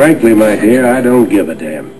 Frankly, my dear, I don't give a damn.